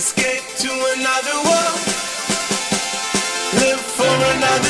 Escape to another world. Live for another.